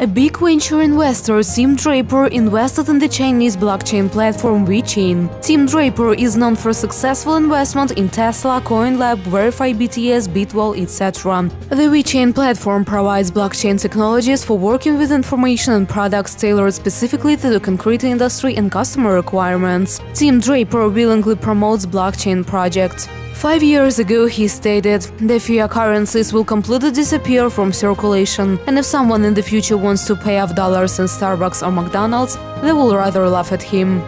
A big venture investor, Tim Draper, invested in the Chinese blockchain platform VeChain. Tim Draper is known for successful investment in Tesla, CoinLab, Verify BTS, Bitwall, etc. The VeChain platform provides blockchain technologies for working with information and products tailored specifically to the concrete industry and customer requirements. Tim Draper willingly promotes blockchain projects. Five years ago, he stated, the fiat currencies will completely disappear from circulation, and if someone in the future wants to pay off dollars in Starbucks or McDonald's, they will rather laugh at him.